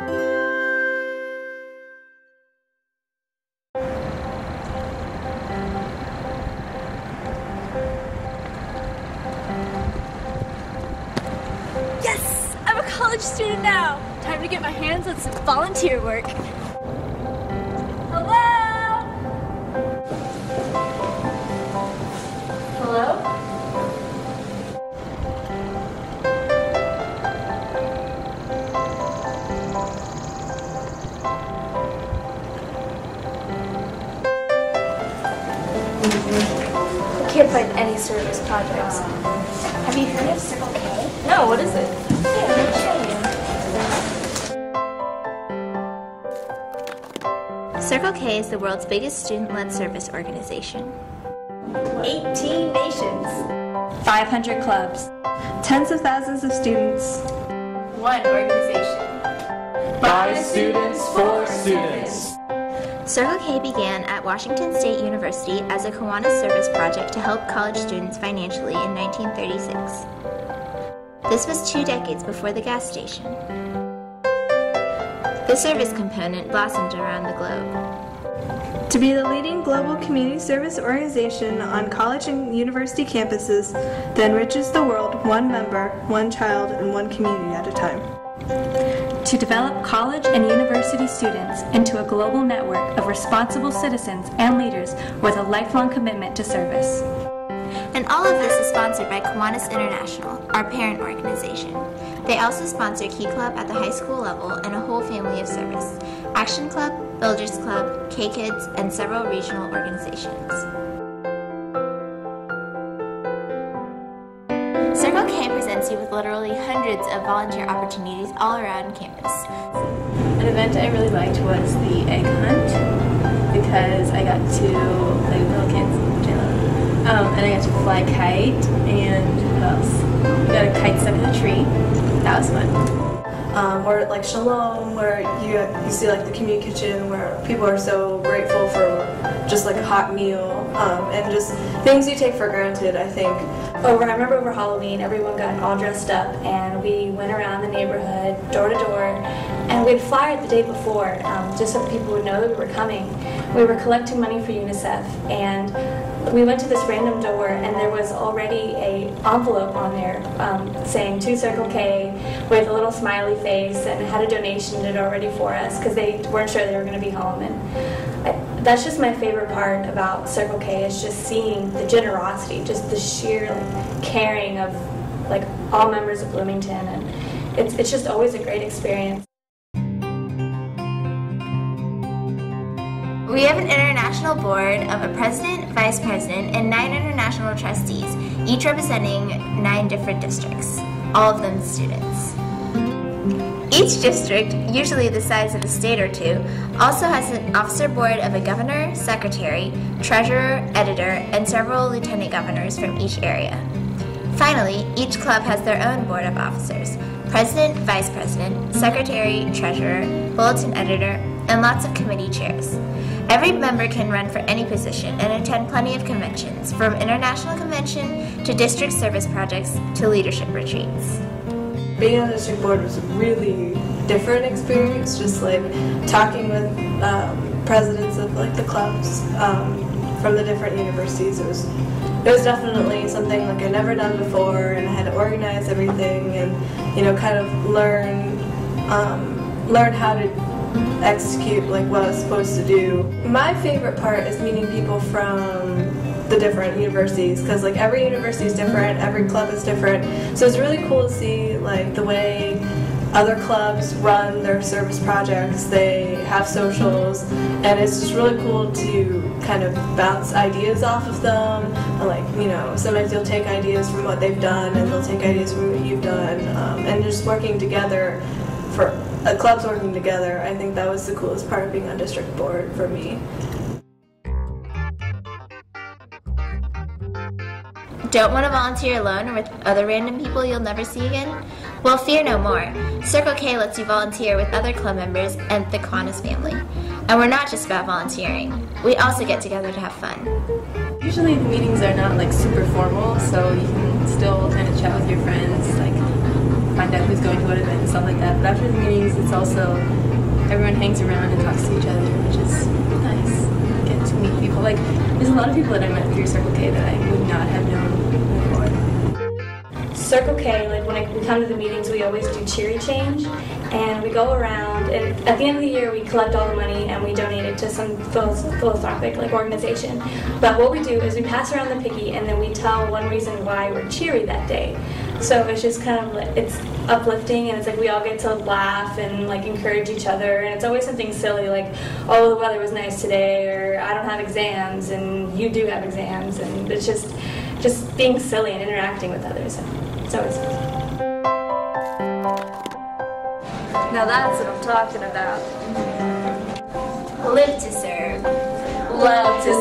Yes! I'm a college student now. Time to get my hands on some volunteer work. Can't find any service projects. Have you heard of Circle K? No, what is it? Yeah, let me show you. Circle K is the world's biggest student led service organization. 18 nations. 500 clubs, tens of thousands of students. One organization. By students for students. Circle K began at Washington State University as a Kiwanis service project to help college students financially in 1936. This was two decades before the gas station. The service component blossomed around the globe. To be the leading global community service organization on college and university campuses that enriches the world one member, one child, and one community at a time. To develop college and university students into a global network of responsible citizens and leaders with a lifelong commitment to service. And all of this is sponsored by Kiwanis International, our parent organization. They also sponsor Key Club at the high school level and a whole family of service Aktion Club, Builders Club, K Kids, and several regional organizations. Circle K presents you with literally hundreds of volunteer opportunities all around campus. An event I really liked was the egg hunt because I got to play with little kids, which I love. Um, and I got to fly a kite and what else? We got a kite stuck in a tree. That was fun. um, or like Shalom, where you you see like the community kitchen, where people are so grateful for just like a hot meal um, and just things you take for granted. I think. Over, I remember over Halloween, everyone got all dressed up, and we went around the neighborhood, door to door, and we'd flyer the day before, um, just so people would know that we were coming. We were collecting money for UNICEF, and we went to this random door, and there was already a envelope on there um, saying to Circle K with a little smiley face, and had a donation it already for us because they weren't sure they were going to be home. And that's just my favorite part about Circle K is just seeing the generosity, just the sheer like, caring of like all members of Bloomington, and it's it's just always a great experience. We have an international board of a president, vice president, and nine international trustees, each representing nine different districts, all of them students. Each district, usually the size of a state or two, also has an officer board of a governor, secretary, treasurer, editor, and several lieutenant governors from each area. Finally, each club has their own board of officers president, vice president, secretary, treasurer, bulletin editor, and lots of committee chairs. Every member can run for any position and attend plenty of conventions, from international convention to district service projects to leadership retreats. Being on the district board was a really different experience. Just like talking with um, presidents of like the clubs um, from the different universities. It was it was definitely something like I'd never done before, and I had to organize everything and you know kind of learn um, learn how to execute like what I was supposed to do. My favorite part is meeting people from the different universities because like every university is different, every club is different. So it's really cool to see like the way other clubs run their service projects. They have socials, and it's just really cool to kind of bounce ideas off of them. And, like you know, sometimes you'll take ideas from what they've done, and they'll take ideas from what you've done, um, and just working together for uh, clubs working together. I think that was the coolest part of being on district board for me. Don't want to volunteer alone or with other random people you'll never see again? Well, fear no more. Circle K lets you volunteer with other club members and the Kiwanis family. And we're not just about volunteering. We also get together to have fun. Usually the meetings are not like super formal, so you can still kind of chat with your friends. Like find out who's going to what event and stuff like that. But after the meetings, it's also everyone hangs around and talks to each other, which is nice. Meet people. Like there's a lot of people that I met through Circle K that I would not have known before. Circle K, like when I, we come to the meetings, we always do Cheery Change, and we go around, and at the end of the year, we collect all the money and we donate it to some philanthropic like organization. But what we do is we pass around the picky, and then we tell one reason why we're cheery that day. So it's just kind of like it's uplifting, and it's like we all get to laugh and like encourage each other, and it's always something silly like, oh, the weather was nice today, or I don't have exams, and you do have exams, and it's just just being silly and interacting with others. It's always Fun. Now that's what I'm talking about. Live to serve. Love to.